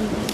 Mm-hmm.